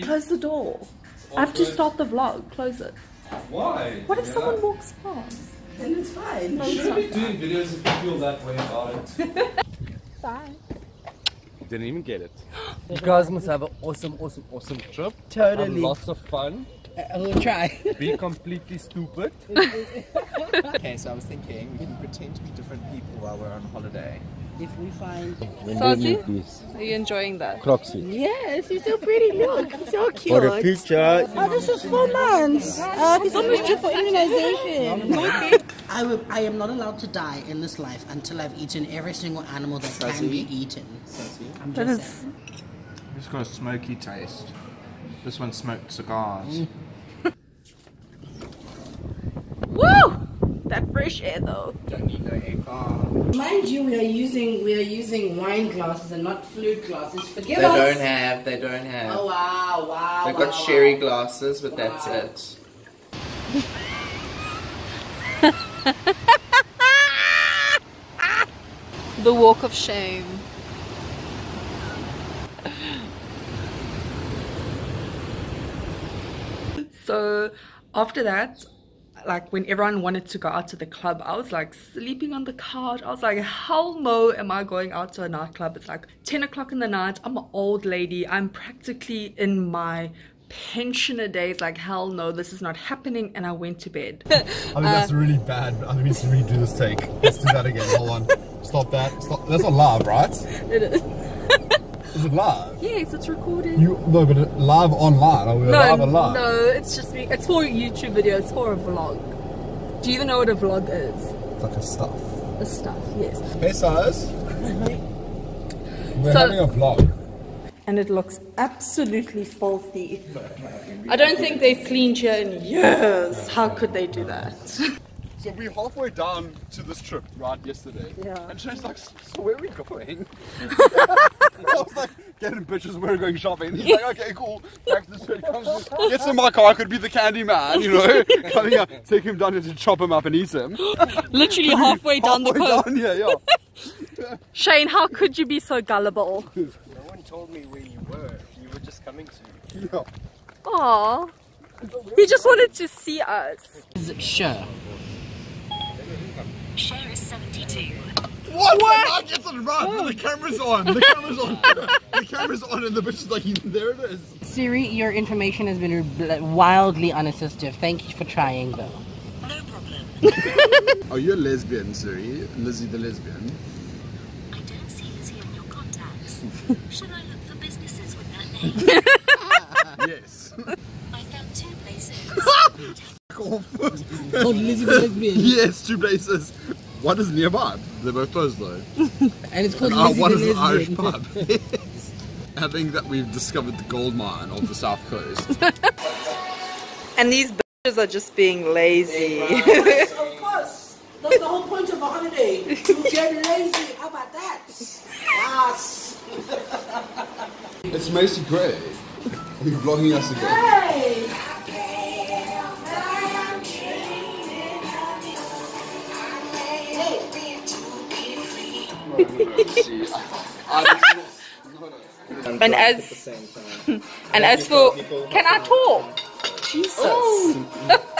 Close the door. I have to start the vlog. Close it. Why? What if Yeah. someone walks past? And it's fine. No, You shouldn't be doing videos if you feel that way about it. Bye. Didn't even get it. You guys must have an awesome, awesome, awesome trip. Have Totally. lots of fun. I will try. Be completely stupid. Okay, so I was thinking we can pretend to be different people while we're on holiday. if we find. Sassy? Are you enjoying that? Croxy. Yes, he's so pretty. Look, so cute. For the future, Oh, this is four months. Uh, he's almost due for immunization. I, will, I am not allowed to die in this life until I've eaten every single animal that can be eaten. I'm That just is. saying. It's got a smoky taste. This one smoked cigars. Woo! That fresh air though. Don't need no aircon. Mind you, we are using we are using wine glasses and not flute glasses. Forgive They us. They don't have, they don't have. Oh wow, wow. They've wow, got sherry glasses, but that's it. The walk of shame. So after that, like when everyone wanted to go out to the club, I was like sleeping on the couch. I was like, hell no, am I going out to a nightclub? It's like 10 o'clock in the night. I'm an old lady. I'm practically in my pensioner days. Like, hell no, this is not happening. And I went to bed. I think that's really bad. I need to redo this take. Let's do that again. Hold on. Stop that. Stop. That's not live, right? it is. Is it live? Yes, it's recorded. You no, but it, live online. Are we no, live on live? no, it's just me. It's for a YouTube video. It's for a vlog. Do you even know what a vlog is? It's like a stuff. The stuff, yes. Hey, sirs. We're So- having a vlog. And it looks absolutely filthy. I don't think they've cleaned here in years. How could they do that? So we're halfway down to this trip, right, yesterday. Yeah. And she's like, so where are we going? I was like, getting bitches, we're going shopping. He's like, okay, cool. Back to the street, comes, gets in my car, I could be the candy man, you know? Coming up, take him down here to chop him up and eat him. Literally halfway down the halfway coast. down, yeah, yeah. Shane, how could you be so gullible? no one told me where you were. You were just coming to. yeah. Aww. He just wanted to see us. Is it sure? Share is 72. What? what? Gets it right. The camera's on. The camera's on. the camera's on, and the bitch is like, there it is. Siri, your information has been wildly unassistive. Thank you for trying, though. No problem. Are you a lesbian, Siri? Lizzie the lesbian? I don't see Lizzie on your contacts. Should I look for businesses with that name? Yes. I found two places. Oh, Lizzie the lesbian. yes, two places. One is nearby. They're both closed though. And it's called Uh, Lizzie one the is an Irish pub. I think that we've discovered the gold mine of the south coast. And these bitches are just being lazy. of course. That's the whole point of a holiday. To get lazy. How about that? Yes. it's Macy Gray. He's vlogging us again. and as and as for can I talk? Jesus. Oh.